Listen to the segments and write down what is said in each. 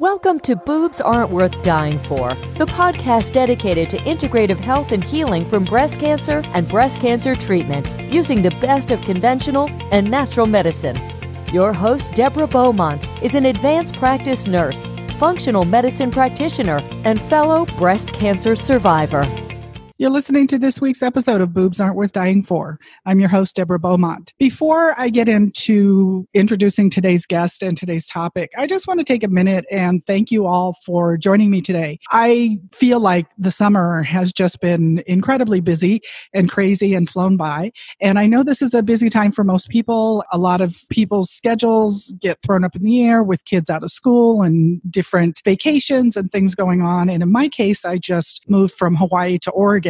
Welcome to Boobs Aren't Worth Dying For, the podcast dedicated to integrative health and healing from breast cancer and breast cancer treatment using the best of conventional and natural medicine. Your host, Deborah Beaumont, is an advanced practice nurse, functional medicine practitioner, and fellow breast cancer survivor. You're listening to this week's episode of Boobs Aren't Worth Dying For. I'm your host, Deborah Beaumont. Before I get into introducing today's guest and today's topic, I just want to take a minute and thank you all for joining me today. I feel like the summer has just been incredibly busy and crazy and flown by. And I know this is a busy time for most people. A lot of people's schedules get thrown up in the air with kids out of school and different vacations and things going on. And in my case, I just moved from Hawaii to Oregon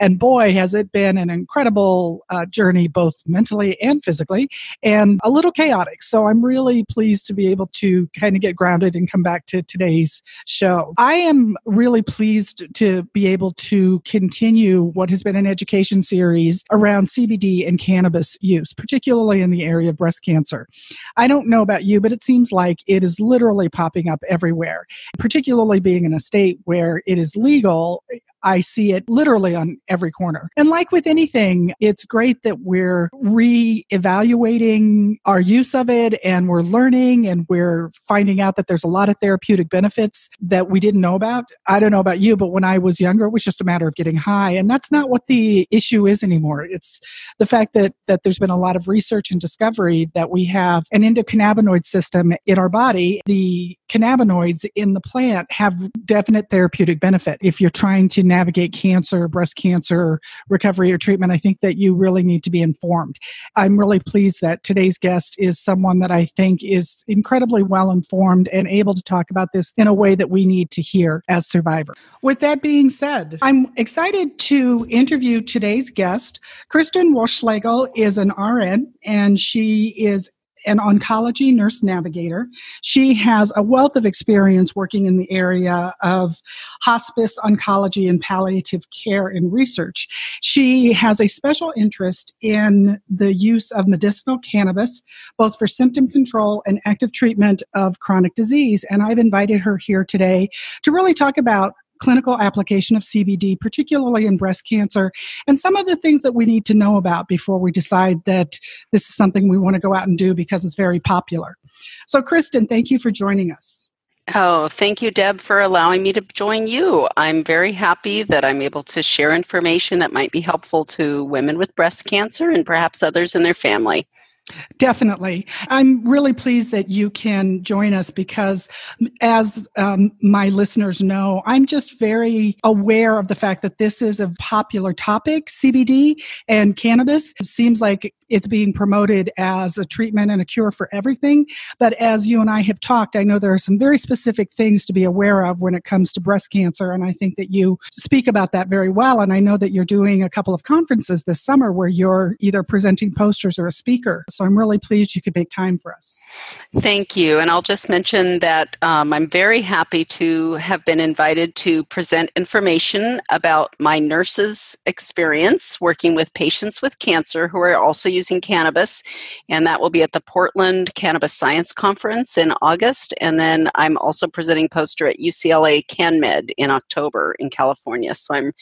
and boy, has it been an incredible uh, journey, both mentally and physically, and a little chaotic. So I'm really pleased to be able to kind of get grounded and come back to today's show. I am really pleased to be able to continue what has been an education series around CBD and cannabis use, particularly in the area of breast cancer. I don't know about you, but it seems like it is literally popping up everywhere, particularly being in a state where it is legal. I see it literally on every corner. And like with anything, it's great that we're re-evaluating our use of it and we're learning and we're finding out that there's a lot of therapeutic benefits that we didn't know about. I don't know about you, but when I was younger, it was just a matter of getting high. And that's not what the issue is anymore. It's the fact that, that there's been a lot of research and discovery that we have an endocannabinoid system in our body. The cannabinoids in the plant have definite therapeutic benefit. If you're trying to navigate cancer, breast cancer recovery or treatment, I think that you really need to be informed. I'm really pleased that today's guest is someone that I think is incredibly well informed and able to talk about this in a way that we need to hear as survivors. With that being said, I'm excited to interview today's guest. Kristin Wohlschlagel is an RN and she is an oncology nurse navigator. She has a wealth of experience working in the area of hospice, oncology, and palliative care and research. She has a special interest in the use of medicinal cannabis, both for symptom control and active treatment of chronic disease. And I've invited her here today to really talk about clinical application of CBD, particularly in breast cancer, and some of the things that we need to know about before we decide that this is something we want to go out and do because it's very popular. So, Kristin, thank you for joining us. Oh, thank you, Deb, for allowing me to join you. I'm very happy that I'm able to share information that might be helpful to women with breast cancer and perhaps others in their family. Definitely. I'm really pleased that you can join us because, as um, my listeners know, I'm just very aware of the fact that this is a popular topic CBD and cannabis. It seems like it's being promoted as a treatment and a cure for everything. But as you and I have talked, I know there are some very specific things to be aware of when it comes to breast cancer. And I think that you speak about that very well. And I know that you're doing a couple of conferences this summer where you're either presenting posters or a speaker. So I'm really pleased you could make time for us. Thank you. And I'll just mention that um, I'm very happy to have been invited to present information about my nurse's experience working with patients with cancer who are also using cannabis. And that will be at the Portland Cannabis Science Conference in August. And then I'm also presenting poster at UCLA CannMed in October in California. So I'm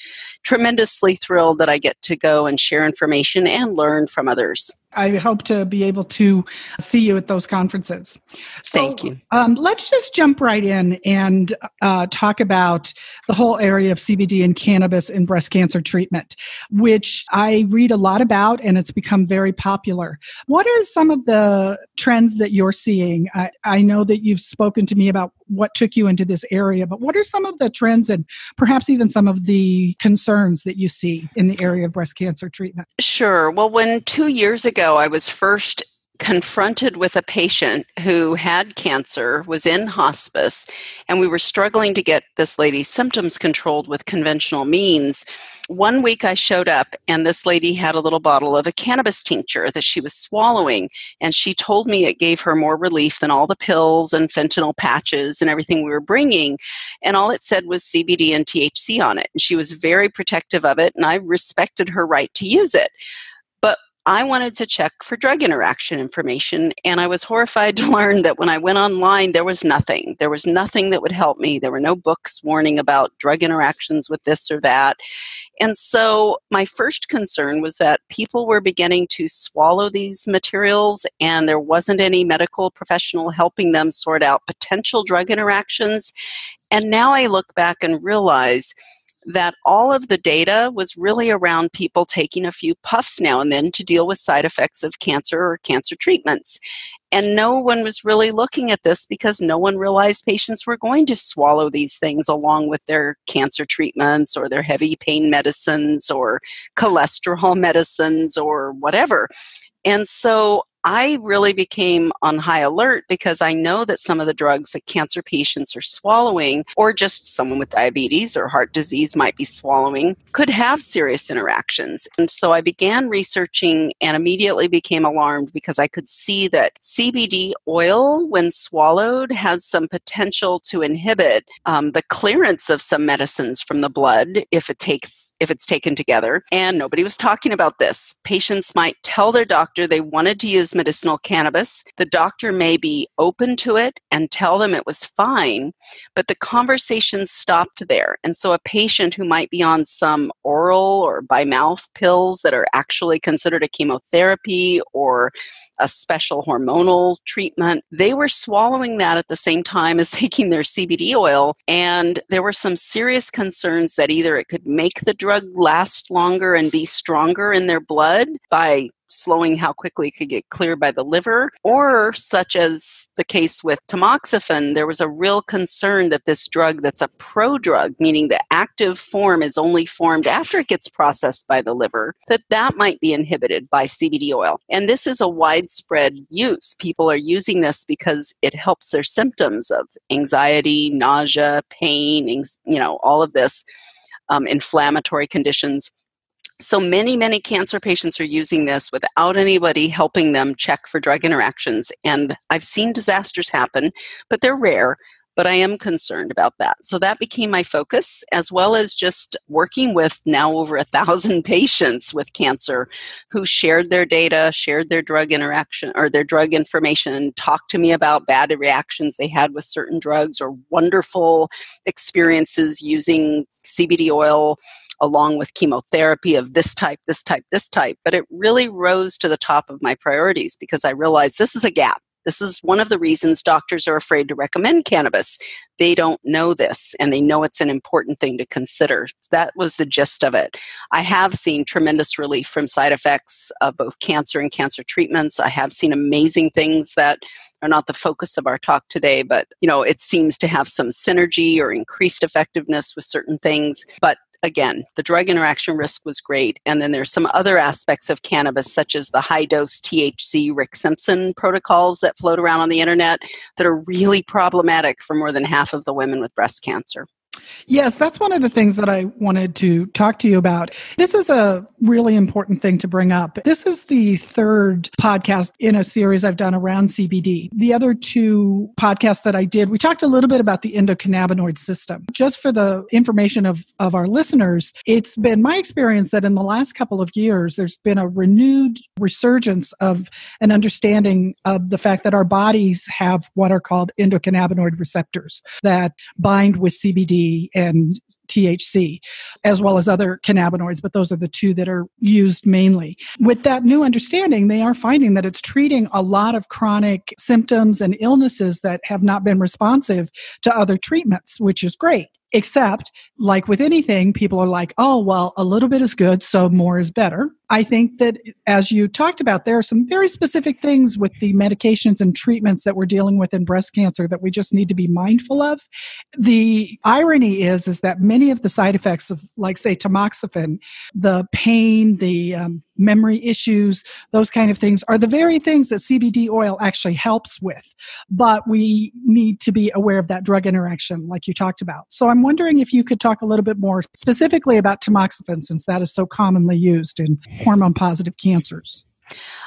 tremendously thrilled that I get to go and share information and learn from others. I hope to be able to see you at those conferences. So, Thank you. Um, let's just jump right in and uh, talk about the whole area of CBD and cannabis in breast cancer treatment, which I read a lot about and it's become very popular. What are some of the trends that you're seeing? I, I know that you've spoken to me about what took you into this area, but what are some of the trends and perhaps even some of the concerns that you see in the area of breast cancer treatment? Sure. Well, when two years ago, I was first confronted with a patient who had cancer, was in hospice, and we were struggling to get this lady's symptoms controlled with conventional means. One week I showed up, and this lady had a little bottle of a cannabis tincture that she was swallowing, and she told me it gave her more relief than all the pills and fentanyl patches and everything we were bringing. And all it said was CBD and THC on it. And she was very protective of it, and I respected her right to use it I wanted to check for drug interaction information, and I was horrified to learn that when I went online, there was nothing. There was nothing that would help me. There were no books warning about drug interactions with this or that. And so, my first concern was that people were beginning to swallow these materials, and there wasn't any medical professional helping them sort out potential drug interactions. And now I look back and realize that all of the data was really around people taking a few puffs now and then to deal with side effects of cancer or cancer treatments. And no one was really looking at this because no one realized patients were going to swallow these things along with their cancer treatments or their heavy pain medicines or cholesterol medicines or whatever. And so I really became on high alert because I know that some of the drugs that cancer patients are swallowing, or just someone with diabetes or heart disease might be swallowing, could have serious interactions. And so I began researching and immediately became alarmed because I could see that CBD oil, when swallowed, has some potential to inhibit um, the clearance of some medicines from the blood if it takes if it's taken together. And nobody was talking about this. Patients might tell their doctor they wanted to use medicinal cannabis. The doctor may be open to it and tell them it was fine, but the conversation stopped there. And so a patient who might be on some oral or by mouth pills that are actually considered a chemotherapy or a special hormonal treatment. They were swallowing that at the same time as taking their CBD oil, and there were some serious concerns that either it could make the drug last longer and be stronger in their blood by slowing how quickly it could get cleared by the liver, or such as the case with tamoxifen, there was a real concern that this drug that's a prodrug, meaning the active form is only formed after it gets processed by the liver, that that might be inhibited by CBD oil. And this is a widespread use. People are using this because it helps their symptoms of anxiety, nausea, pain, you know, all of this. Um, inflammatory conditions so many, many cancer patients are using this without anybody helping them check for drug interactions. And I've seen disasters happen, but they're rare. But I am concerned about that. So that became my focus, as well as just working with now over a thousand patients with cancer who shared their data, shared their drug interaction or their drug information, talked to me about bad reactions they had with certain drugs or wonderful experiences using CBD oil along with chemotherapy of this type, this type, this type. But it really rose to the top of my priorities because I realized this is a gap. This is one of the reasons doctors are afraid to recommend cannabis. They don't know this and they know it's an important thing to consider. That was the gist of it. I have seen tremendous relief from side effects of both cancer and cancer treatments. I have seen amazing things that are not the focus of our talk today, but you know, it seems to have some synergy or increased effectiveness with certain things. But again, the drug interaction risk was great. And then there's some other aspects of cannabis, such as the high dose THC Rick Simpson protocols that float around on the internet that are really problematic for more than half of the women with breast cancer. Yes, that's one of the things that I wanted to talk to you about. This is a really important thing to bring up. This is the third podcast in a series I've done around CBD. The other two podcasts that I did, we talked a little bit about the endocannabinoid system. Just for the information of, of our listeners, it's been my experience that in the last couple of years, there's been a renewed resurgence of an understanding of the fact that our bodies have what are called endocannabinoid receptors that bind with CBD and THC, as well as other cannabinoids, but those are the two that are used mainly. With that new understanding, they are finding that it's treating a lot of chronic symptoms and illnesses that have not been responsive to other treatments, which is great. Except, like with anything, people are like, oh, well, a little bit is good, so more is better. I think that, as you talked about, there are some very specific things with the medications and treatments that we're dealing with in breast cancer that we just need to be mindful of. The irony is, is that many of the side effects of, like, say, tamoxifen, the pain, the um, memory issues, those kind of things are the very things that CBD oil actually helps with. But we need to be aware of that drug interaction, like you talked about. So I'm wondering if you could talk a little bit more specifically about tamoxifen, since that is so commonly used in hormone positive cancers.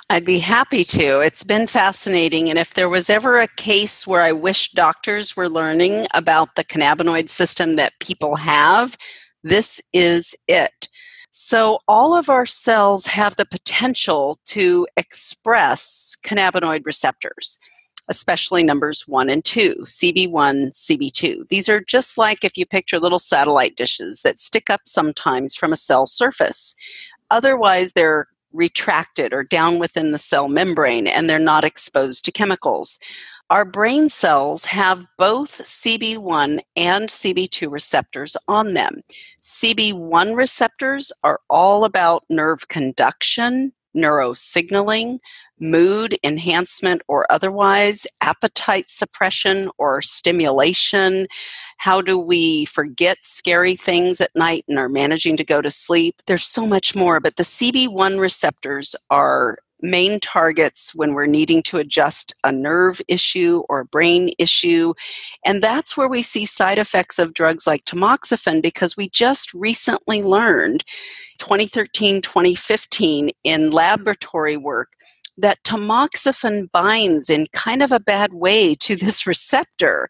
I'd be happy to. It's been fascinating. And if there was ever a case where I wish doctors were learning about the cannabinoid system that people have, this is it. So, all of our cells have the potential to express cannabinoid receptors, especially numbers 1 and 2, CB1, CB2. These are just like if you picture little satellite dishes that stick up sometimes from a cell surface. Otherwise, they're retracted or down within the cell membrane and they're not exposed to chemicals. Our brain cells have both CB1 and CB2 receptors on them. CB1 receptors are all about nerve conduction, neurosignaling, mood enhancement or otherwise, appetite suppression or stimulation. How do we forget scary things at night and are managing to go to sleep? There's so much more, but the CB1 receptors are main targets when we're needing to adjust a nerve issue or a brain issue. And that's where we see side effects of drugs like tamoxifen because we just recently learned 2013 2015 in laboratory work that tamoxifen binds in kind of a bad way to this receptor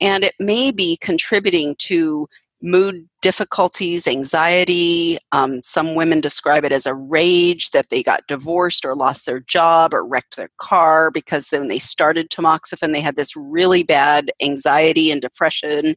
and it may be contributing to mood difficulties, anxiety. Um, some women describe it as a rage that they got divorced or lost their job or wrecked their car because when they started tamoxifen, they had this really bad anxiety and depression.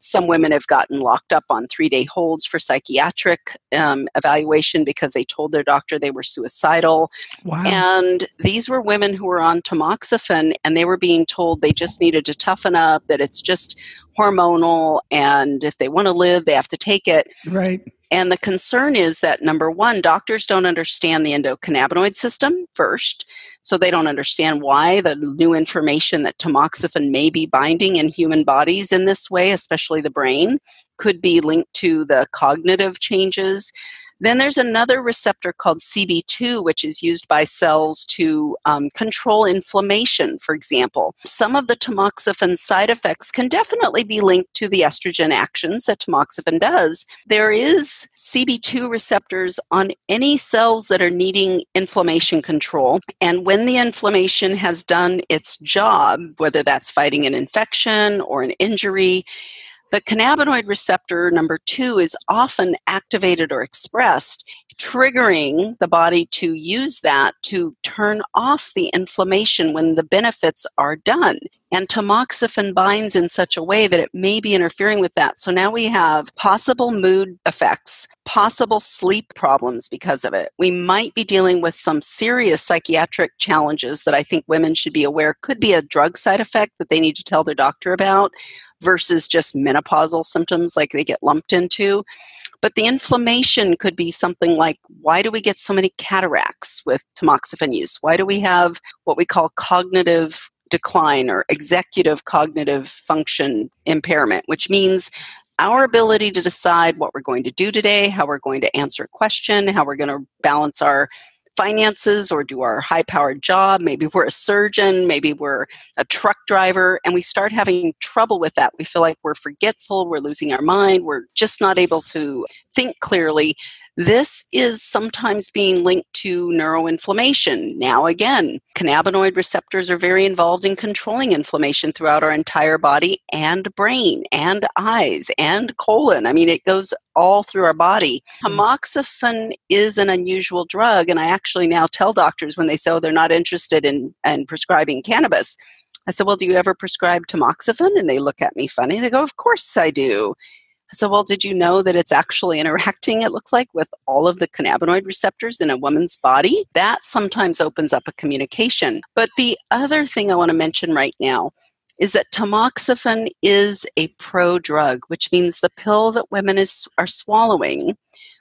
Some women have gotten locked up on three day holds for psychiatric um, evaluation because they told their doctor they were suicidal. Wow. And these were women who were on tamoxifen and they were being told they just needed to toughen up, that it's just hormonal, and if they want to live, they have to take it. Right. And the concern is that number one, doctors don't understand the endocannabinoid system first. So they don't understand why the new information that tamoxifen may be binding in human bodies in this way, especially the brain, could be linked to the cognitive changes then there's another receptor called CB2, which is used by cells to um, control inflammation, for example. Some of the tamoxifen side effects can definitely be linked to the estrogen actions that tamoxifen does. There is CB2 receptors on any cells that are needing inflammation control. And when the inflammation has done its job, whether that's fighting an infection or an injury, the cannabinoid receptor number two is often activated or expressed, triggering the body to use that to turn off the inflammation when the benefits are done. And tamoxifen binds in such a way that it may be interfering with that. So now we have possible mood effects, possible sleep problems because of it. We might be dealing with some serious psychiatric challenges that I think women should be aware could be a drug side effect that they need to tell their doctor about versus just menopausal symptoms like they get lumped into. But the inflammation could be something like why do we get so many cataracts with tamoxifen use? Why do we have what we call cognitive decline or executive cognitive function impairment, which means our ability to decide what we're going to do today, how we're going to answer a question, how we're going to balance our finances or do our high powered job. Maybe we're a surgeon, maybe we're a truck driver, and we start having trouble with that. We feel like we're forgetful, we're losing our mind, we're just not able to think clearly. This is sometimes being linked to neuroinflammation. Now, again, cannabinoid receptors are very involved in controlling inflammation throughout our entire body and brain and eyes and colon. I mean, it goes all through our body. Hmm. Tamoxifen is an unusual drug, and I actually now tell doctors when they say oh, they're not interested in, in prescribing cannabis. I said, Well, do you ever prescribe tamoxifen? And they look at me funny. They go, Of course I do. So, well, did you know that it's actually interacting, it looks like, with all of the cannabinoid receptors in a woman's body? That sometimes opens up a communication. But the other thing I want to mention right now is that tamoxifen is a pro drug, which means the pill that women is, are swallowing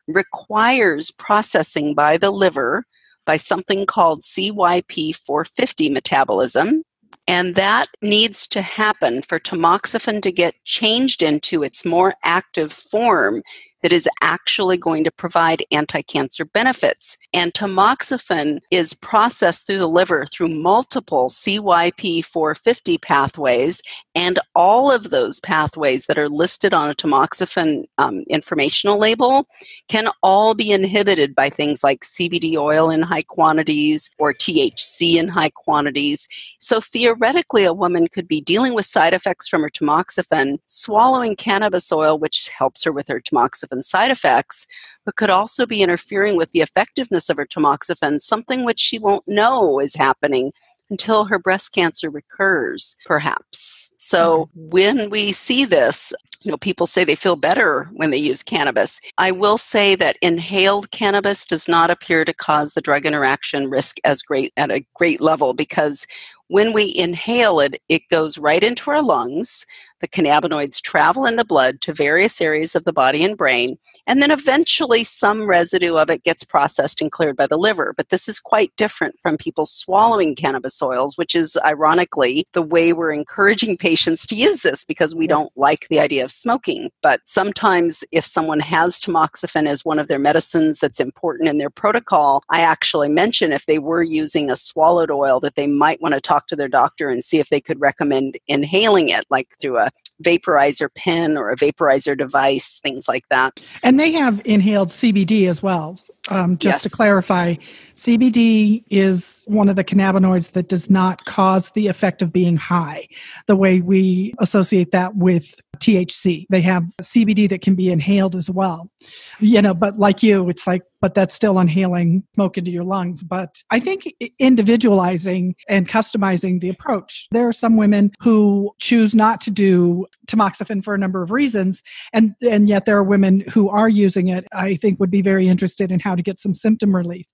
requires processing by the liver by something called CYP450 metabolism. And that needs to happen for tamoxifen to get changed into its more active form that is actually going to provide anti cancer benefits. And tamoxifen is processed through the liver through multiple CYP450 pathways, and all of those pathways that are listed on a tamoxifen um, informational label can all be inhibited by things like CBD oil in high quantities or THC in high quantities. So theoretically, a woman could be dealing with side effects from her tamoxifen, swallowing cannabis oil, which helps her with her tamoxifen tamoxifen side effects, but could also be interfering with the effectiveness of her tamoxifen, something which she won't know is happening until her breast cancer recurs, perhaps. So mm-hmm. when we see this, you know, people say they feel better when they use cannabis. I will say that inhaled cannabis does not appear to cause the drug interaction risk as great at a great level because when we inhale it, it goes right into our lungs. The cannabinoids travel in the blood to various areas of the body and brain, and then eventually some residue of it gets processed and cleared by the liver. But this is quite different from people swallowing cannabis oils, which is ironically the way we're encouraging patients to use this because we don't like the idea of smoking. But sometimes, if someone has tamoxifen as one of their medicines that's important in their protocol, I actually mention if they were using a swallowed oil that they might want to talk to their doctor and see if they could recommend inhaling it, like through a vaporizer pen or a vaporizer device, things like that. And they have inhaled CBD as well. Um, just yes. to clarify, CBD is one of the cannabinoids that does not cause the effect of being high, the way we associate that with THC. They have CBD that can be inhaled as well. You know, but like you, it's like, but that's still inhaling smoke into your lungs. But I think individualizing and customizing the approach. There are some women who choose not to do tamoxifen for a number of reasons, and and yet there are women who are using it. I think would be very interested in how to get some symptom relief.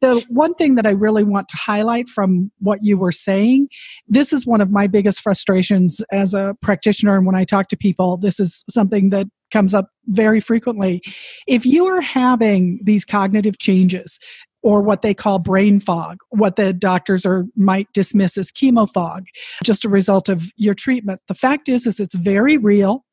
The one thing that I really want to highlight from what you were saying, this is one of my biggest frustrations as a practitioner, and when I talk to people this is something that comes up very frequently. If you are having these cognitive changes, or what they call brain fog, what the doctors are might dismiss as chemo fog, just a result of your treatment. The fact is, is it's very real.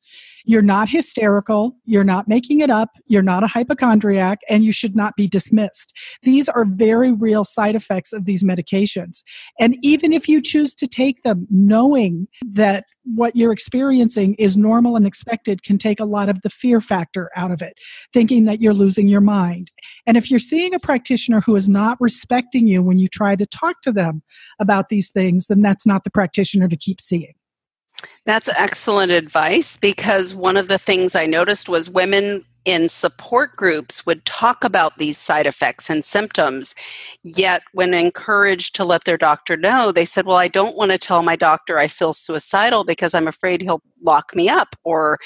You're not hysterical. You're not making it up. You're not a hypochondriac, and you should not be dismissed. These are very real side effects of these medications. And even if you choose to take them knowing that what you're experiencing is normal and expected can take a lot of the fear factor out of it, thinking that you're losing your mind. And if you're seeing a practitioner who is not respecting you when you try to talk to them about these things, then that's not the practitioner to keep seeing. That's excellent advice because one of the things I noticed was women in support groups would talk about these side effects and symptoms. Yet, when encouraged to let their doctor know, they said, Well, I don't want to tell my doctor I feel suicidal because I'm afraid he'll lock me up, or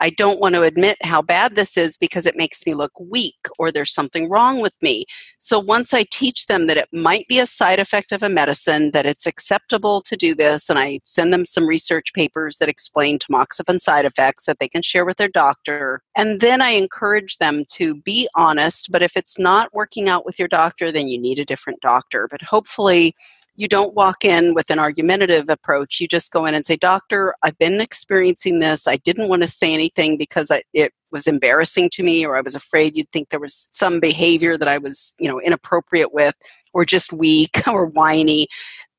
I don't want to admit how bad this is because it makes me look weak, or there's something wrong with me. So, once I teach them that it might be a side effect of a medicine, that it's acceptable to do this, and I send them some research papers that explain tamoxifen side effects that they can share with their doctor, and then I encourage them to be honest, but if it's not working out with your doctor, then you need a different doctor. But hopefully, you don't walk in with an argumentative approach. You just go in and say, Doctor, I've been experiencing this. I didn't want to say anything because I, it was embarrassing to me, or I was afraid you'd think there was some behavior that I was, you know, inappropriate with, or just weak or whiny.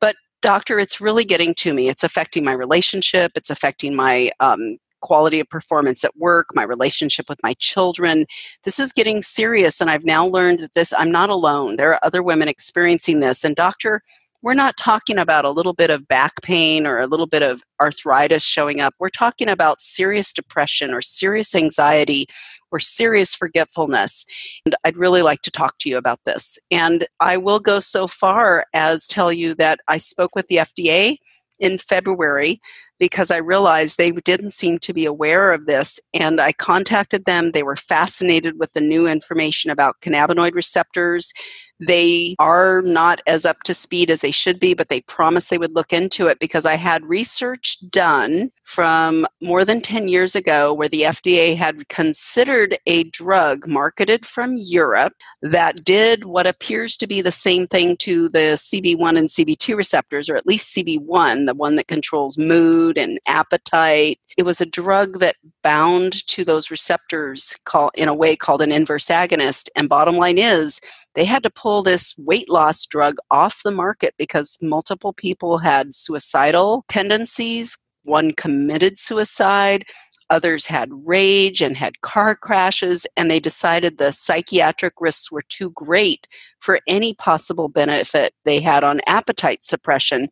But doctor, it's really getting to me. It's affecting my relationship. It's affecting my um, quality of performance at work, my relationship with my children. This is getting serious, and I've now learned that this, I'm not alone. There are other women experiencing this. And, doctor, we're not talking about a little bit of back pain or a little bit of arthritis showing up. We're talking about serious depression or serious anxiety or serious forgetfulness. And I'd really like to talk to you about this. And I will go so far as tell you that I spoke with the FDA in February because I realized they didn't seem to be aware of this. And I contacted them. They were fascinated with the new information about cannabinoid receptors. They are not as up to speed as they should be, but they promised they would look into it because I had research done from more than 10 years ago where the FDA had considered a drug marketed from Europe that did what appears to be the same thing to the CB1 and CB2 receptors, or at least CB1, the one that controls mood and appetite. It was a drug that bound to those receptors call, in a way called an inverse agonist. And bottom line is, they had to pull this weight loss drug off the market because multiple people had suicidal tendencies. One committed suicide, others had rage and had car crashes, and they decided the psychiatric risks were too great for any possible benefit they had on appetite suppression.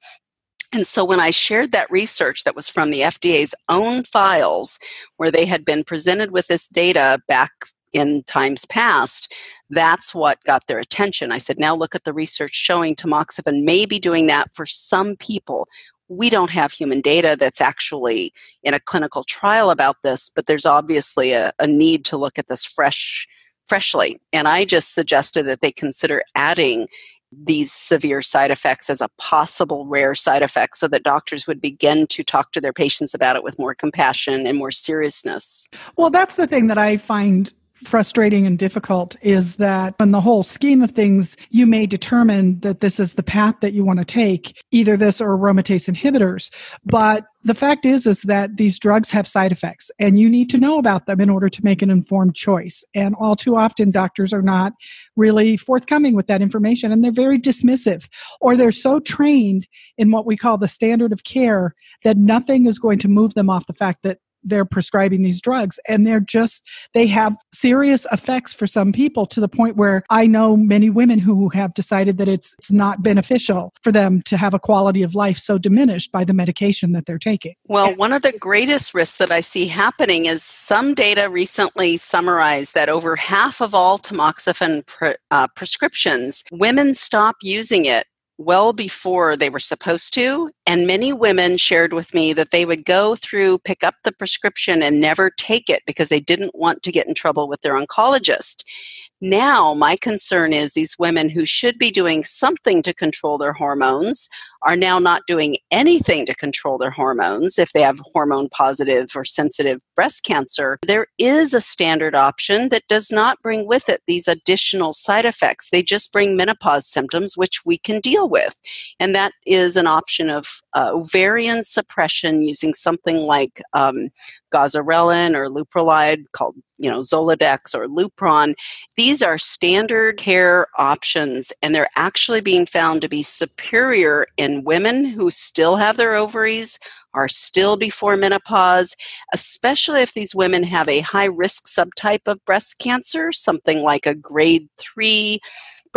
And so when I shared that research that was from the FDA's own files, where they had been presented with this data back in times past, that's what got their attention. I said, now look at the research showing tamoxifen may be doing that for some people. We don't have human data that's actually in a clinical trial about this, but there's obviously a, a need to look at this fresh freshly. And I just suggested that they consider adding these severe side effects as a possible rare side effect so that doctors would begin to talk to their patients about it with more compassion and more seriousness. Well, that's the thing that I find frustrating and difficult is that in the whole scheme of things, you may determine that this is the path that you want to take, either this or aromatase inhibitors. But the fact is is that these drugs have side effects and you need to know about them in order to make an informed choice and all too often doctors are not really forthcoming with that information and they're very dismissive or they're so trained in what we call the standard of care that nothing is going to move them off the fact that they're prescribing these drugs and they're just they have serious effects for some people to the point where i know many women who have decided that it's it's not beneficial for them to have a quality of life so diminished by the medication that they're taking. Well one of the greatest risks that i see happening is some data recently summarized that over half of all tamoxifen pre- uh, prescriptions women stop using it well before they were supposed to. And many women shared with me that they would go through, pick up the prescription, and never take it because they didn't want to get in trouble with their oncologist. Now, my concern is these women who should be doing something to control their hormones are now not doing anything to control their hormones if they have hormone positive or sensitive breast cancer. There is a standard option that does not bring with it these additional side effects. They just bring menopause symptoms, which we can deal with. And that is an option of uh, ovarian suppression using something like um, goserelin or leuprolide called you know zoladex or lupron these are standard care options and they're actually being found to be superior in women who still have their ovaries are still before menopause especially if these women have a high risk subtype of breast cancer something like a grade 3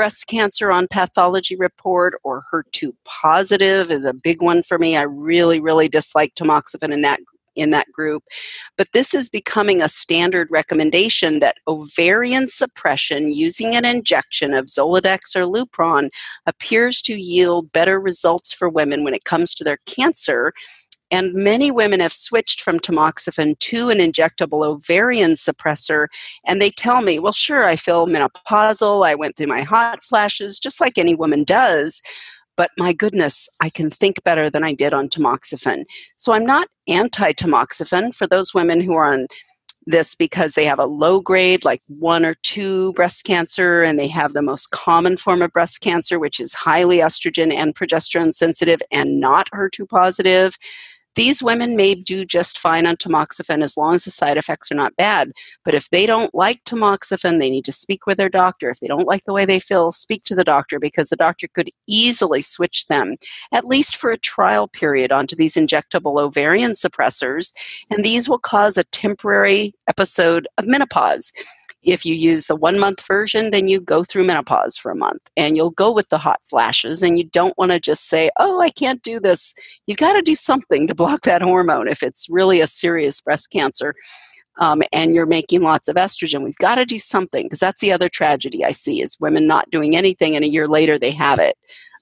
breast cancer on pathology report or HER2 positive is a big one for me. I really, really dislike tamoxifen in that in that group. But this is becoming a standard recommendation that ovarian suppression using an injection of Zoladex or Lupron appears to yield better results for women when it comes to their cancer. And many women have switched from tamoxifen to an injectable ovarian suppressor. And they tell me, well, sure, I feel menopausal. I went through my hot flashes, just like any woman does but my goodness, I can think better than I did on tamoxifen. So I'm not anti tamoxifen for those women who are on this because they have a low grade, like one or two breast cancer, and they have the most common form of breast cancer, which is highly estrogen and progesterone sensitive and not HER2 positive. These women may do just fine on tamoxifen as long as the side effects are not bad. But if they don't like tamoxifen, they need to speak with their doctor. If they don't like the way they feel, speak to the doctor because the doctor could easily switch them, at least for a trial period, onto these injectable ovarian suppressors. And these will cause a temporary episode of menopause. If you use the one month version, then you go through menopause for a month and you'll go with the hot flashes. And you don't want to just say, oh, I can't do this. You've got to do something to block that hormone if it's really a serious breast cancer. Um, and you're making lots of estrogen. We've got to do something because that's the other tragedy I see is women not doing anything and a year later they have it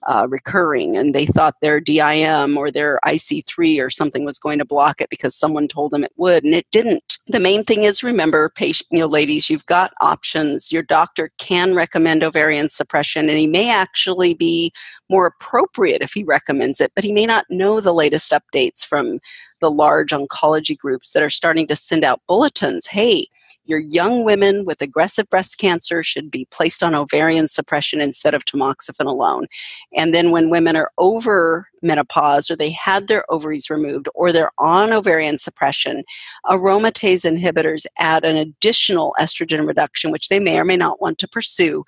uh, recurring and they thought their DIM or their IC3 or something was going to block it because someone told them it would and it didn't. The main thing is remember, patient, you know, ladies, you've got options. Your doctor can recommend ovarian suppression and he may actually be more appropriate if he recommends it, but he may not know the latest updates from the large oncology groups that are starting to send out bulletins. Hey, your young women with aggressive breast cancer should be placed on ovarian suppression instead of tamoxifen alone. And then when women are over menopause or they had their ovaries removed or they're on ovarian suppression, aromatase inhibitors add an additional estrogen reduction, which they may or may not want to pursue.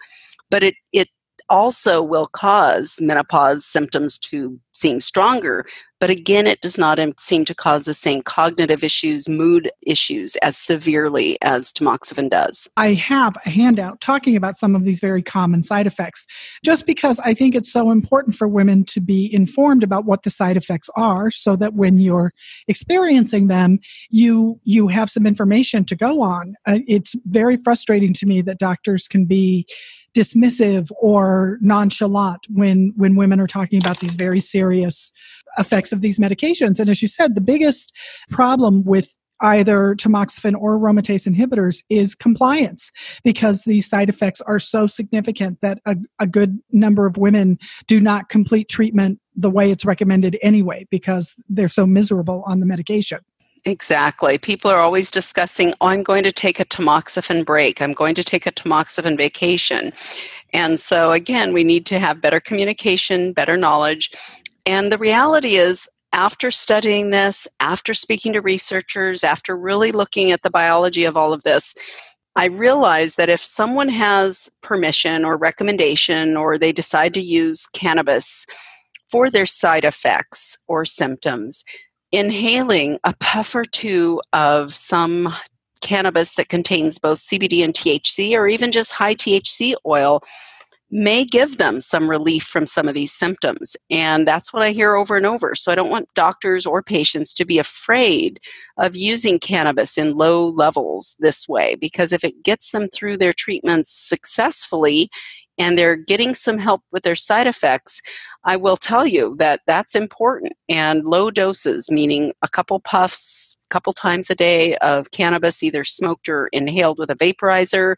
But it, it also will cause menopause symptoms to seem stronger. But again, it does not seem to cause the same cognitive issues, mood issues as severely as tamoxifen does. I have a handout talking about some of these very common side effects, just because I think it's so important for women to be informed about what the side effects are so that when you're experiencing them, you, you have some information to go on. Uh, it's very frustrating to me that doctors can be dismissive or nonchalant when when women are talking about these very serious effects of these medications and as you said the biggest problem with either tamoxifen or aromatase inhibitors is compliance because the side effects are so significant that a, a, good number of women do not complete treatment the way it's recommended anyway because they're so miserable on the medication. Exactly. People are always discussing, oh, I'm going to take a tamoxifen break. I'm going to take a tamoxifen vacation. And so, again, we need to have better communication, better knowledge. And the reality is, after studying this, after speaking to researchers, after really looking at the biology of all of this, I realized that if someone has permission or recommendation or they decide to use cannabis for their side effects or symptoms, inhaling a puff or two of some cannabis that contains both CBD and THC, or even just high THC oil, may give them some relief from some of these symptoms. And that's what I hear over and over. So I don't want doctors or patients to be afraid of using cannabis in low levels this way, because if it gets them through their treatments successfully, and they're getting some help with their side effects, I will tell you that that's important. And low doses, meaning a couple puffs, a couple times a day of cannabis, either smoked or inhaled with a vaporizer,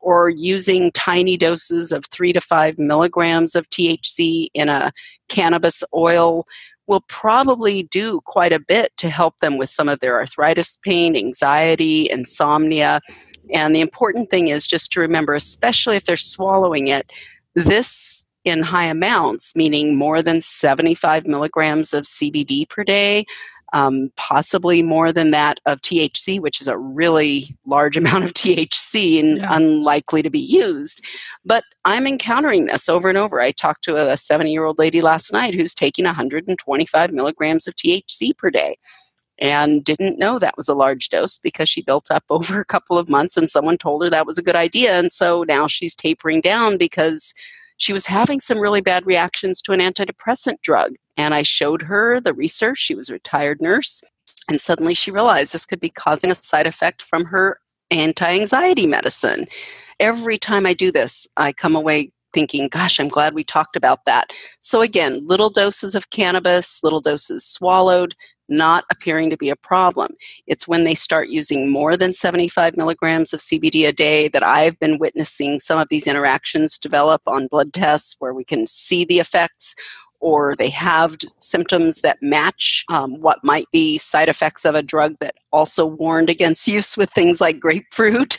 or using tiny doses of three to five milligrams of THC in a cannabis oil will probably do quite a bit to help them with some of their arthritis pain, anxiety, insomnia, and the important thing is just to remember, especially if they're swallowing it, this in high amounts, meaning more than 75 milligrams of CBD per day, um, possibly more than that of THC, which is a really large amount of THC and yeah. unlikely to be used. But I'm encountering this over and over. I talked to a 70 year old lady last night who's taking 125 milligrams of THC per day and didn't know that was a large dose because she built up over a couple of months and someone told her that was a good idea. And so now she's tapering down because she was having some really bad reactions to an antidepressant drug. And I showed her the research. She was a retired nurse. And suddenly she realized this could be causing a side effect from her anti anxiety medicine. Every time I do this, I come away thinking, gosh, I'm glad we talked about that. So, again, little doses of cannabis, little doses swallowed, not appearing to be a problem. It's when they start using more than 75 milligrams of CBD a day that I've been witnessing some of these interactions develop on blood tests where we can see the effects or they have symptoms that match um, what might be side effects of a drug that also warned against use with things like grapefruit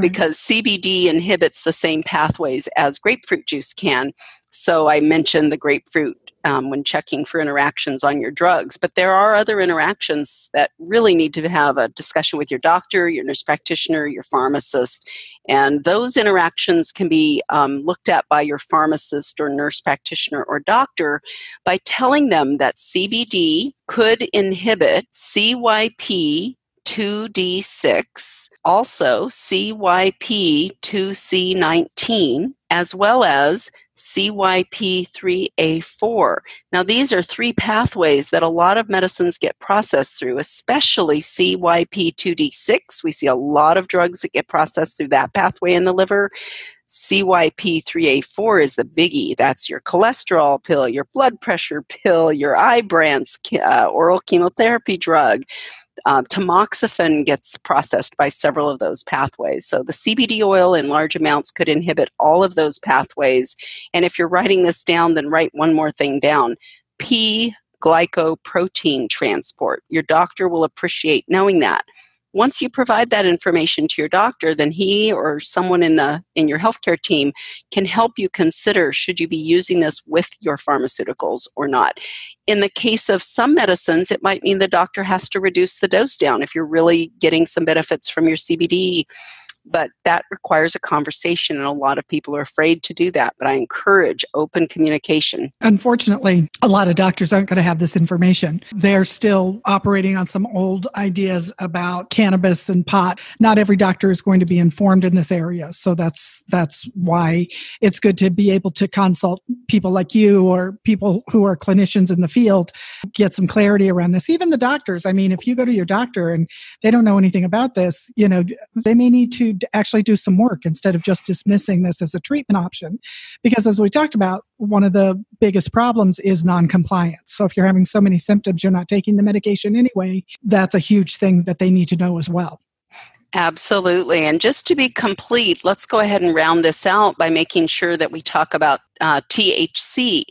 because CBD inhibits the same pathways as grapefruit juice can. So I mentioned the grapefruit um, when checking for interactions on your drugs. But there are other interactions that really need to have a discussion with your doctor, your nurse practitioner, your pharmacist. And those interactions can be um, looked at by your pharmacist or nurse practitioner or doctor by telling them that CBD could inhibit CYP 2D6, also CYP2C19, as well as CYP3A4. Now, these are three pathways that a lot of medicines get processed through, especially CYP2D6. We see a lot of drugs that get processed through that pathway in the liver. CYP3A4 is the biggie. That's your cholesterol pill, your blood pressure pill, your Ibrance uh, oral chemotherapy drug. Uh, tamoxifen gets processed by several of those pathways. So the CBD oil in large amounts could inhibit all of those pathways. And if you're writing this down, then write one more thing down. P glycoprotein transport. Your doctor will appreciate knowing that once you provide that information to your doctor then he or someone in the in your healthcare team can help you consider should you be using this with your pharmaceuticals or not. In the case of some medicines it might mean the doctor has to reduce the dose down if you're really getting some benefits from your cbd but that requires a conversation, and a lot of people are afraid to do that. But I encourage open communication. Unfortunately, a lot of doctors aren't going to have this information. They're still operating on some old ideas about cannabis and pot. Not every doctor is going to be informed in this area, so that's that's why it's good to be able to consult people like you or people who are clinicians in the field, get some clarity around this. Even the doctors. I mean, if you go to your doctor and they don't know anything about this, you know, they may need to actually do some work instead of just dismissing this as a treatment option. Because as we talked about, one of the biggest problems is non-compliance. So if you're having so many symptoms, you're not taking the medication anyway, that's a huge thing that they need to know as well. Absolutely. And just to be complete, let's go ahead and round this out by making sure that we talk about uh, THC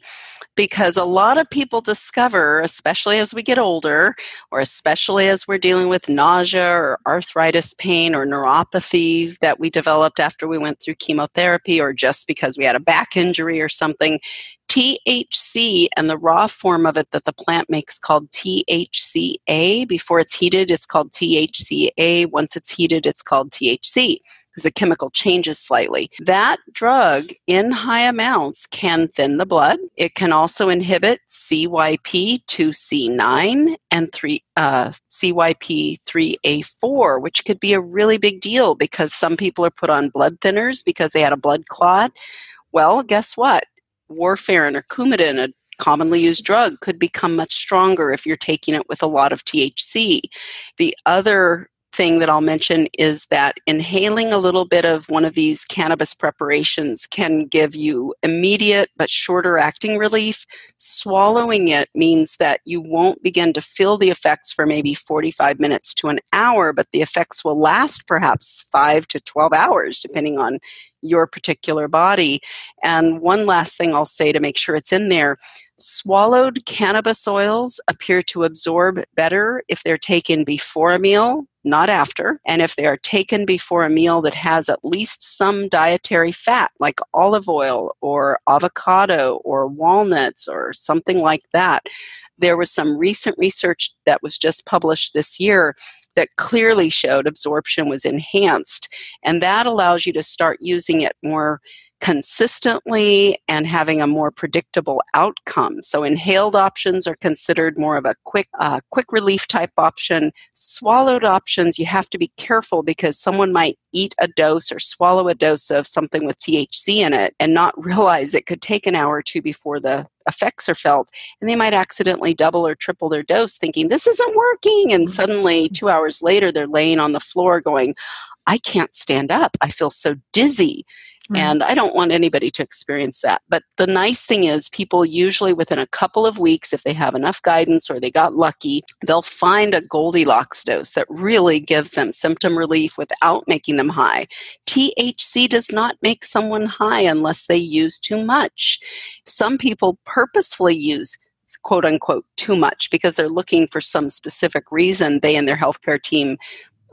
because a lot of people discover, especially as we get older, or especially as we're dealing with nausea or arthritis pain or neuropathy that we developed after we went through chemotherapy, or just because we had a back injury or something, THC and the raw form of it that the plant makes called THCA. Before it's heated, it's called THCA. Once it's heated, it's called THC because the chemical changes slightly. That drug in high amounts can thin the blood. It can also inhibit CYP2C9 and 3, uh, CYP3A4, which could be a really big deal because some people are put on blood thinners because they had a blood clot. Well, guess what? warfarin or Coumadin, a commonly used drug, could become much stronger if you're taking it with a lot of THC. The other thing that I'll mention is that inhaling a little bit of one of these cannabis preparations can give you immediate but shorter acting relief. Swallowing it means that you won't begin to feel the effects for maybe 45 minutes to an hour, but the effects will last perhaps 5 to 12 hours, depending on your particular body. And one last thing I'll say to make sure it's in there swallowed cannabis oils appear to absorb better if they're taken before a meal not after. And if they are taken before a meal that has at least some dietary fat, like olive oil or avocado or walnuts or something like that, there was some recent research that was just published this year that clearly showed absorption was enhanced. And that allows you to start using it more consistently and having a more predictable outcome. So inhaled options are considered more of a quick uh, quick relief type option. Swallowed options you have to be careful because someone might eat a dose or swallow a dose of something with THC in it and not realize it could take an hour or two before the effects are felt and they might accidentally double or triple their dose thinking this isn't working and suddenly 2 hours later they're laying on the floor going I can't stand up. I feel so dizzy. Right. And I don't want anybody to experience that. But the nice thing is, people usually within a couple of weeks, if they have enough guidance or they got lucky, they'll find a Goldilocks dose that really gives them symptom relief without making them high. THC does not make someone high unless they use too much. Some people purposefully use quote unquote too much because they're looking for some specific reason they and their healthcare team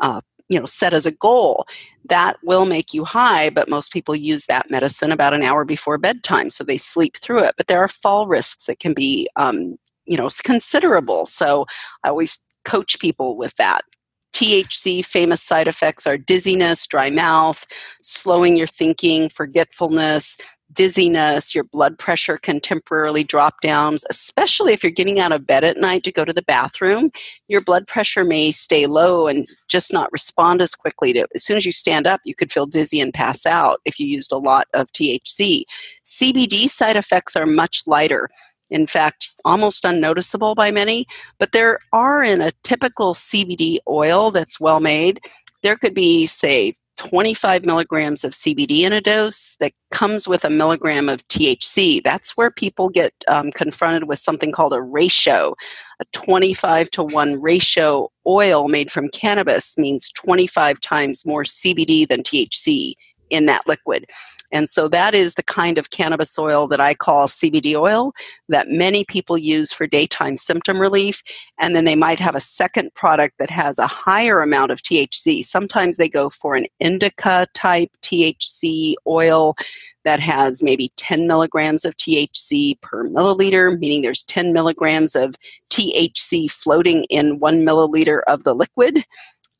uh, you know set as a goal. That will make you high but most people use that medicine about an hour before bedtime so they sleep through it. But there are fall risks that can be um, you know considerable. So i always coach people with that. THC famous side effects are dizziness, dry mouth, slowing your thinking, forgetfulness, dizziness, your blood pressure can temporarily drop down, especially if you're getting out of bed at night to go to the bathroom. Your blood pressure may stay low and just not respond as quickly to as soon as you stand up, you could feel dizzy and pass out if you used a lot of THC. CBD side effects are much lighter. In fact, almost unnoticeable by many, but there are in a typical CBD oil that's well made, there could be, say, 25 milligrams of CBD in a dose that comes with a milligram of THC. That's where people get um, confronted with something called a ratio. A 25 to 1 ratio oil made from cannabis means 25 times more CBD than THC in that liquid. And so that is the kind of cannabis oil that I call CBD oil that many people use for daytime symptom relief. And then they might have a second product that has a higher amount of THC. Sometimes they go for an indica type THC oil that has maybe 10 milligrams of THC per milliliter, meaning there's 10 milligrams of THC floating in one milliliter of the liquid.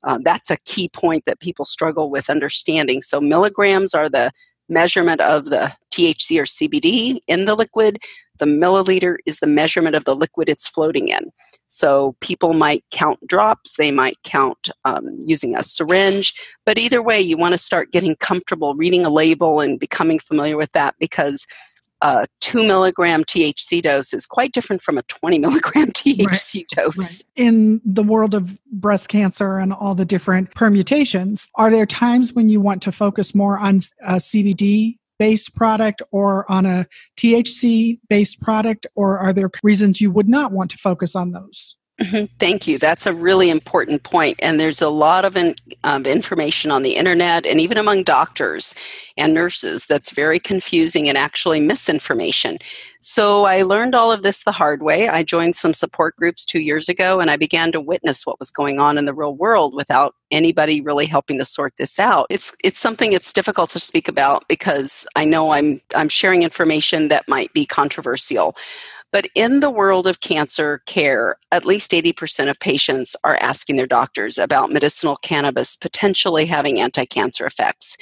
Uh, that's a key point that people struggle with understanding. So, milligrams are the measurement of the THC or CBD in the liquid. The milliliter is the measurement of the liquid it's floating in. So people might count drops, they might count um, using a syringe, but either way, you want to start getting comfortable reading a label and becoming familiar with that because a two milligram THC dose is quite different from a 20 milligram THC right. dose. Right. In the world of breast cancer and all the different permutations, are there times when you want to focus more on a CBD based product or on a THC based product, or are there reasons you would not want to focus on those? Mm-hmm. Thank you. That's a really important point. And there's a lot of, in, um, information on the internet and even among doctors and nurses that's very confusing and actually misinformation. So I learned all of this the hard way. I joined some support groups two years ago and I began to witness what was going on in the real world without anybody really helping to sort this out. It's it's something it's difficult to speak about because I know I'm I'm sharing information that might be controversial. But in the world of cancer care, at least 80% of patients are asking their doctors about medicinal cannabis potentially having anti cancer effects.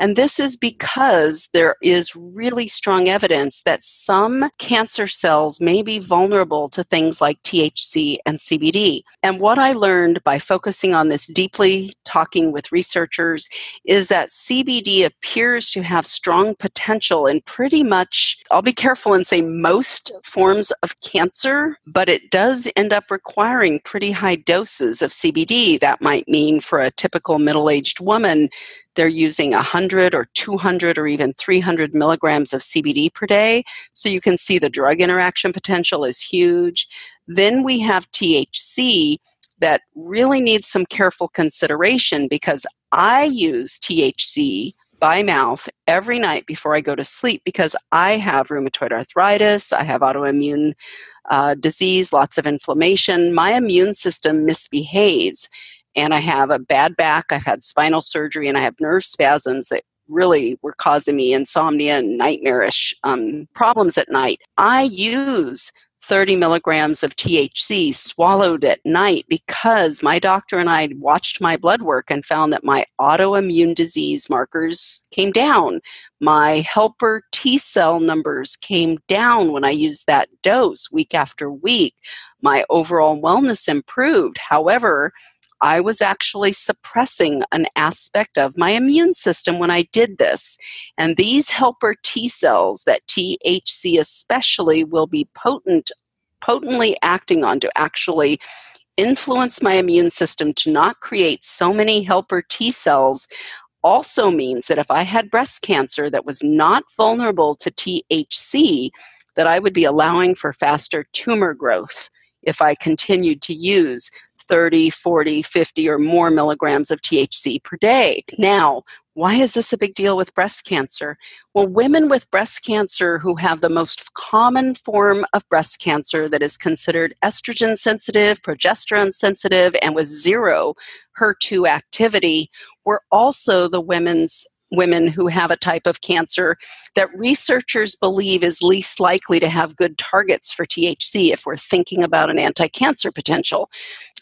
And this is because there is really strong evidence that some cancer cells may be vulnerable to things like THC and CBD. And what I learned by focusing on this deeply, talking with researchers, is that CBD appears to have strong potential in pretty much, I'll be careful and say most forms of cancer, but it does end up requiring pretty high doses of CBD. That might mean for a typical middle aged woman, they're using 100 or 200 or even 300 milligrams of CBD per day. So you can see the drug interaction potential is huge. Then we have THC that really needs some careful consideration because I use THC by mouth every night before I go to sleep because I have rheumatoid arthritis, I have autoimmune uh, disease, lots of inflammation. My immune system misbehaves, and I have a bad back, I've had spinal surgery, and I have nerve spasms that really were causing me insomnia and nightmarish um, problems at night. I use 30 milligrams of THC swallowed at night because my doctor and I watched my blood work and found that my autoimmune disease markers came down. My helper T cell numbers came down when I used that dose week after week. My overall wellness improved. However, I was actually suppressing an aspect of my immune system when I did this. And these helper T cells, that THC especially, will be potent, potently acting on to actually influence my immune system to not create so many helper T cells also means that if I had breast cancer that was not vulnerable to THC, that I would be allowing for faster tumor growth if I continued to use 30, 40, 50, or more milligrams of THC per day. Now, why is this a big deal with breast cancer? Well, women with breast cancer who have the most common form of breast cancer that is considered estrogen sensitive, progesterone sensitive, and with zero HER2 activity were also the women's women who have a type of cancer that researchers believe is least likely to have good targets for THC if we're thinking about an anti cancer potential.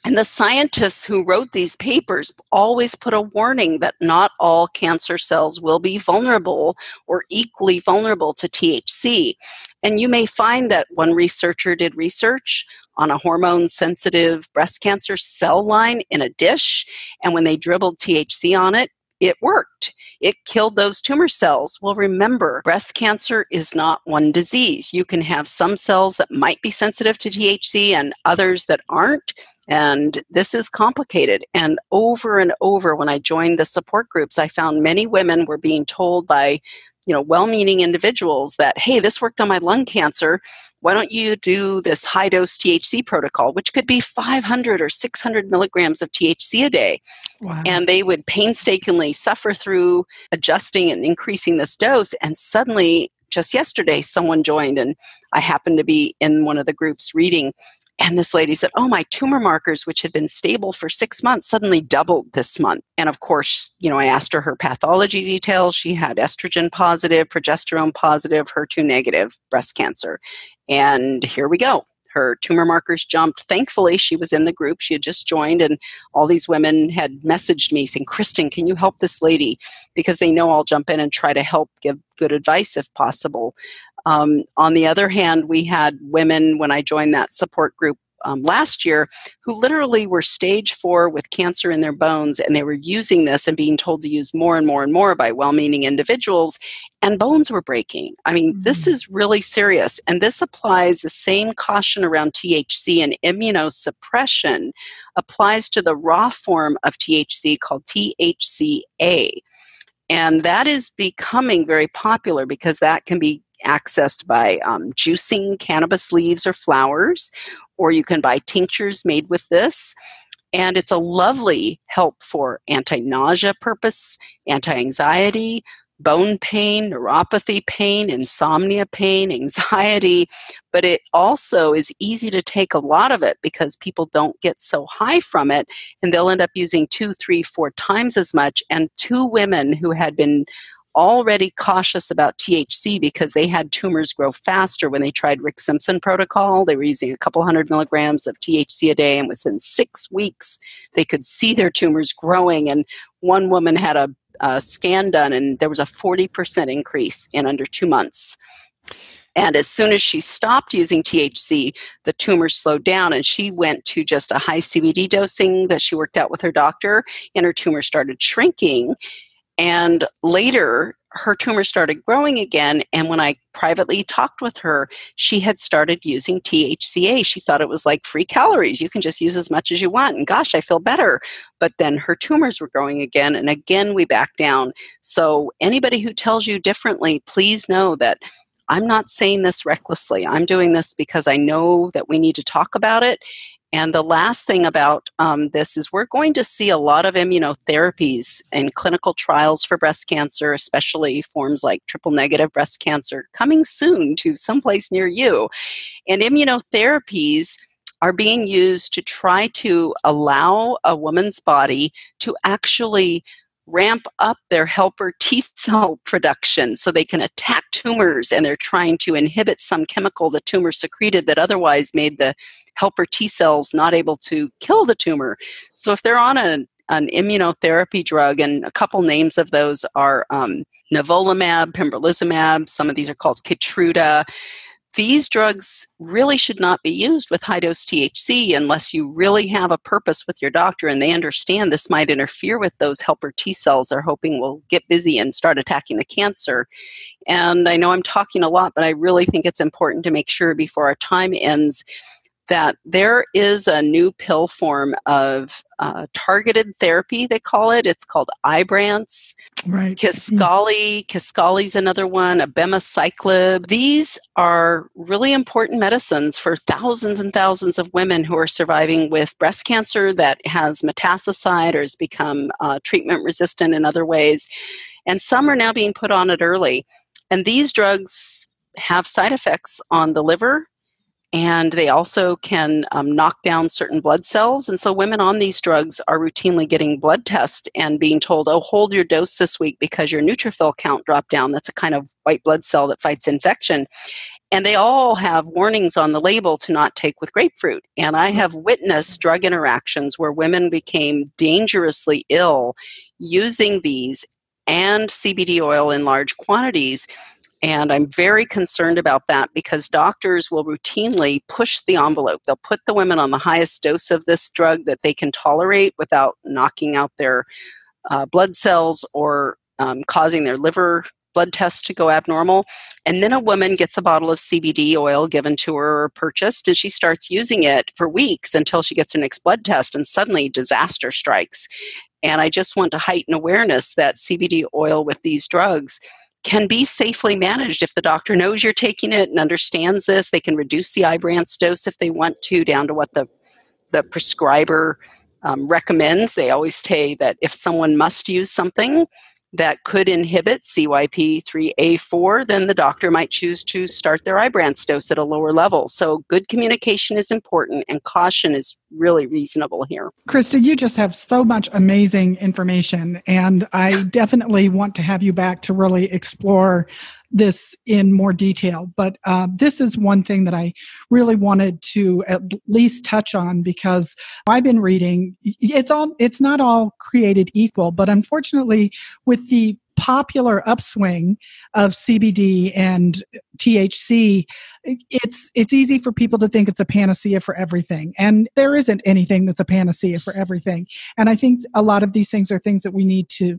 And the scientists who wrote these papers always put a warning that not all cancer cells will be vulnerable or equally vulnerable to THC. And you may find that one researcher did research on a hormone sensitive breast cancer cell line in a dish, and when they dribbled THC on it, it worked. It killed those tumor cells. Well, remember, breast cancer is not one disease. You can have some cells that might be sensitive to THC and others that aren't. And this is complicated. And over and over, when I joined the support groups, I found many women were being told by you know well-meaning individuals that hey this worked on my lung cancer why don't you do this high dose thc protocol which could be 500 or 600 milligrams of thc a day wow. and they would painstakingly suffer through adjusting and increasing this dose and suddenly just yesterday someone joined and i happened to be in one of the groups reading and this lady said, Oh, my tumor markers, which had been stable for six months, suddenly doubled this month. And of course, you know, I asked her her pathology details. She had estrogen positive, progesterone positive, HER2 negative breast cancer. And here we go. Her tumor markers jumped. Thankfully, she was in the group. She had just joined, and all these women had messaged me saying, Kristin, can you help this lady? Because they know I'll jump in and try to help give good advice if possible. Um, on the other hand, we had women when I joined that support group um, last year who literally were stage four with cancer in their bones and they were using this and being told to use more and more and more by well meaning individuals and bones were breaking. I mean, mm-hmm. this is really serious. And this applies the same caution around THC and immunosuppression applies to the raw form of THC called THCA. And that is becoming very popular because that can be accessed by um, juicing cannabis leaves or flowers, or you can buy tinctures made with this. And it's a lovely help for anti nausea purpose, anti anxiety, bone pain, neuropathy pain, insomnia pain, anxiety, but it also is easy to take a lot of it because people don't get so high from it and they'll end up using two, three, four times as much. And two women who had been already cautious about THC because they had tumors grow faster when they tried Rick Simpson protocol. They were using a couple hundred milligrams of THC a day, and within six weeks, they could see their tumors growing. And one woman had a, a scan done, and there was a 40% increase in under two months. And as soon as she stopped using THC, the tumor slowed down and she went to just a high CBD dosing that she worked out with her doctor, and her tumor started shrinking. And later, her tumor started growing again. And when I privately talked with her, she had started using THCA. She thought it was like free calories. You can just use as much as you want. And gosh, I feel better. But then her tumors were growing again. And again, we backed down. So, anybody who tells you differently, please know that I'm not saying this recklessly. I'm doing this because I know that we need to talk about it. And the last thing about um, this is we're going to see a lot of immunotherapies in clinical trials for breast cancer, especially forms like triple negative breast cancer, coming soon to someplace near you. And immunotherapies are being used to try to allow a woman's body to actually ramp up their helper T cell production so they can attack tumors and they're trying to inhibit some chemical the tumor secreted that otherwise made the helper T cells not able to kill the tumor. So if they're on a, an immunotherapy drug, and a couple names of those are um, nivolumab, pembrolizumab, some of these are called Keytruda these drugs really should not be used with high dose THC unless you really have a purpose with your doctor and they understand this might interfere with those helper T cells they're hoping will get busy and start attacking the cancer. And I know I'm talking a lot, but I really think it's important to make sure before our time ends that there is a new pill form of uh, targeted therapy, they call it. It's called Ibrance. Right. Kisqali. Kisqali's another one, abemaciclib. These are really important medicines for thousands and thousands of women who are surviving with breast cancer that has metastasized or has become uh, treatment resistant in other ways. And some are now being put on it early. And these drugs have side effects on the liver and they also can um, knock down certain blood cells. And so, women on these drugs are routinely getting blood tests and being told, "Oh, hold your dose this week because your neutrophil count dropped down." That's a kind of white blood cell that fights infection. And they all have warnings on the label to not take with grapefruit. And I have witnessed drug interactions where women became dangerously ill using these and CBD oil in large quantities and I'm very concerned about that because doctors will routinely push the envelope. They'll put the women on the highest dose of this drug that they can tolerate without knocking out their uh, blood cells or um, causing their liver blood tests to go abnormal. And then a woman gets a bottle of CBD oil given to her or purchased, and she starts using it for weeks until she gets her next blood test, and suddenly disaster strikes. And I just want to heighten awareness that CBD oil with these drugs can be safely managed if the doctor knows you're taking it and understands this. They can reduce the Ibrance dose if they want to down to what the the prescriber um, recommends. They always say that if someone must use something that could inhibit CYP3A4, then the doctor might choose to start their Ibrance dose at a lower level. So, good communication is important and caution is really reasonable here. Krista, you just have so much amazing information, and I definitely want to have you back to really explore this in more detail. But uh, this is one thing that I really wanted to at least touch on because I've been reading. It's all. It's not all created equal, but unfortunately, with the popular upswing of CBD and THC, it's it's easy for people to think it's a panacea for everything, and there isn't anything that's a panacea for everything. And I think a lot of these things are things that we need to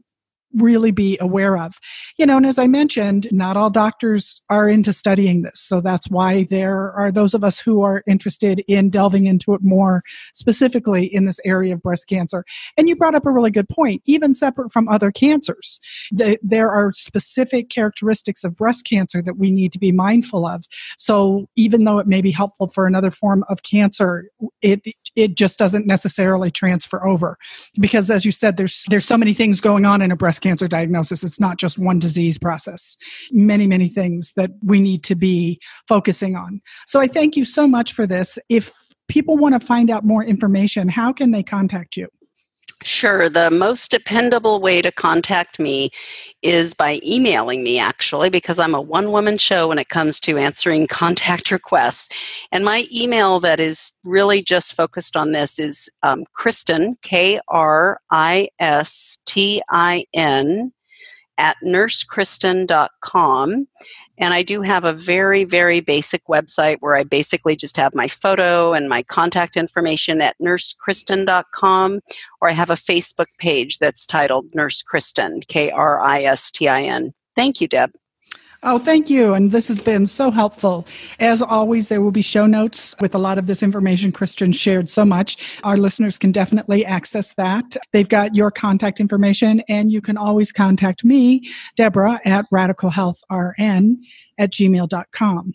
really be aware of. You know, and as I mentioned, not all doctors are into studying this. So that's why there are those of us who are interested in delving into it more specifically in this area of breast cancer. And you brought up a really good point, even separate from other cancers. there are specific characteristics of breast cancer that we need to be mindful of. So even though it may be helpful for another form of cancer, it it just doesn't necessarily transfer over because as you said there's there's so many things going on in a breast cancer diagnosis. It's not just one disease process. Many many things that we need to be focusing on. So i thank you so much for this. If people want to find out more information how can they contact you Sure. The most dependable way to contact me is by emailing me, actually, because I'm a one woman show when it comes to answering contact requests. And my email that is really just focused on this is um, Kristin, K R I S T I N, at nursekristin.com. And I do have a very, very basic website where I basically just have my photo and my contact information at nursekristin.com, or I have a Facebook page that's titled Nurse Kristin, K R I S T I N. Thank you, Deb. Oh, thank you. And this has been so helpful. As always, there will be show notes with a lot of this information Kristin shared so much. Our listeners can definitely access that. They've got your contact information, and you can always contact me, Deborah, at radicalhealthrn at gmail.com.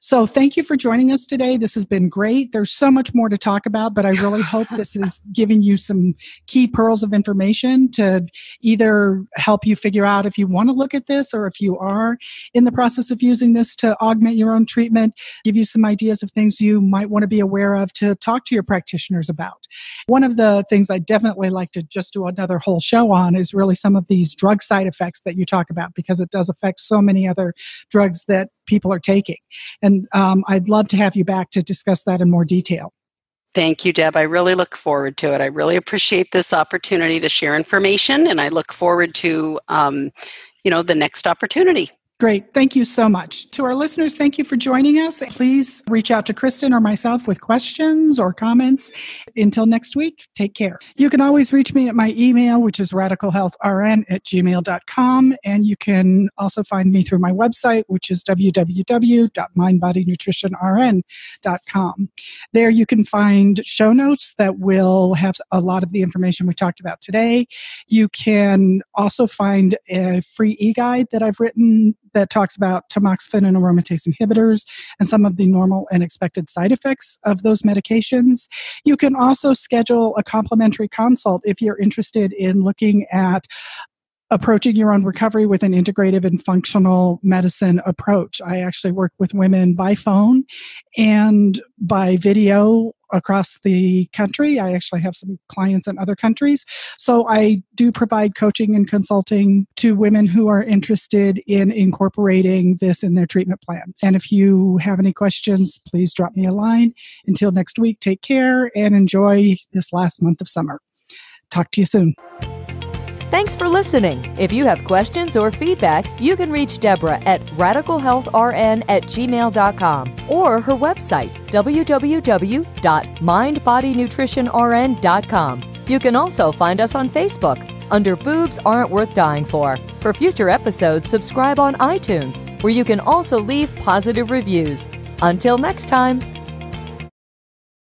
So thank you for joining us today. This has been great. There's so much more to talk about, but I really hope this is giving you some key pearls of information to either help you figure out if you want to look at this or if you are in the process of using this to augment your own treatment, give you some ideas of things you might want to be aware of to talk to your practitioners about. One of the things I definitely like to just do another whole show on is really some of these drug side effects that you talk about because it does affect so many other drugs that people are taking. And um, I'd love to have you back to discuss that in more detail. Thank you, Deb. I really look forward to it. I really appreciate this opportunity to share information, and I look forward to, um, you know, the next opportunity. Great. Thank you so much. To our listeners, thank you for joining us. Please reach out to Kristin or myself with questions or comments. Until next week, take care. You can always reach me at my email, which is radicalhealthrn at gmail.com. And you can also find me through my website, which is www.mindbodynutritionrn.com. There you can find show notes that will have a lot of the information we talked about today. You can also find a free e guide that I've written that talks about tamoxifen and aromatase inhibitors and some of the normal and expected side effects of those medications. You can also schedule a complimentary consult if you're interested in looking at approaching your own recovery with an integrative and functional medicine approach. I actually work with women by phone and by video across the country. I actually have some clients in other countries. So I do provide coaching and consulting to women who are interested in incorporating this in their treatment plan. And if you have any questions, please drop me a line. Until next week, take care and enjoy this last month of summer. Talk to you soon. Thanks for listening. If you have questions or feedback, you can reach Deborah at radicalhealthrn at gmail.com or her website, www.mindbodynutritionrn.com. You can also find us on Facebook under Boobs Aren't Worth Dying For. For future episodes, subscribe on iTunes, where you can also leave positive reviews. Until next time.